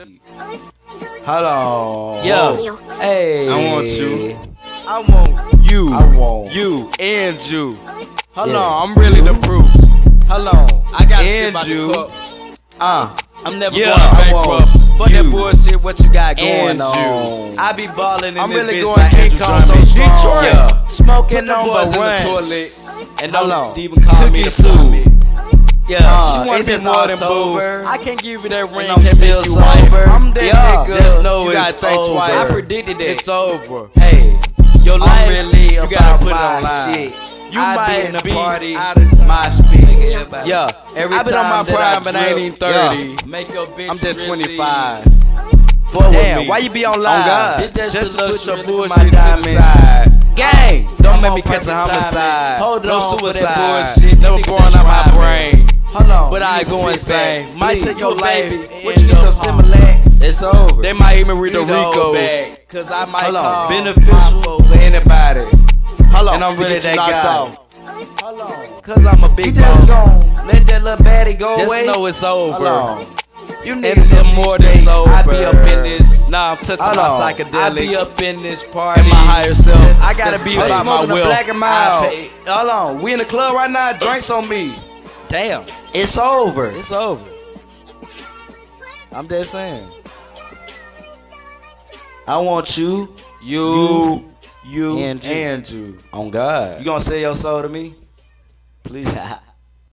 Hold on. Yo. Hey. I want you. I want you. I want you and you. Hold Yeah. on, I'm really the proof. Hold on, I gotta And sip you. the cup. Uh, I'm never Yeah, going I want bankrupt. Fuck that you. bullshit. What you got going And on? you. I be balling in I'm this really bitch going like King Andre Kong so Drummond. strong. Detroit. Yeah. Smoking Put the number boys in the toilet. And Hold don't even call me the Cookie fool. soup. Yeah, She wanna be more than boo. I can't give you that ring I'm that still make you sober. I'm that Yeah, nigga. just know you it's gotta think over. twice. I predicted that. It's over. Hey, your I'm life, really you about gotta put it my online. shit. You I be might in the be party out of my speed. Everybody. Yeah, Every I been on my that prime, I but I ain't even 30. yeah. Make your bitch I'm just 25. fuck with Damn, me. why you be oh, on On live? God. That Just just to to put put your your bullshit my to the diamond. side. Gang, don't I'm make me catch a homicide. timing. Hold No on for that suicide. bullshit. Never Nigga born out my brain. Hold on. But I go insane. back. Might take your life. What you get your. Similac? It's over. They might even read the Rico back. Cause I might Hold call Beneficial for anybody. Hold on. And I'm really that guy. Hold on. Cause I'm a big You just gon' let that little baddie go Just away. know it's over. You niggas just more than sober. I be up in this. Nah, I'm touching my psychedelic. I be up in this party. And my higher self. I gotta be about my wealth. black and mild. Hold on. We in the club right now. Drinks on me. Damn. It's over. It's over. I'm just saying. I want you, You, you, and you. and you. On God. You gonna sell your soul to me? Please.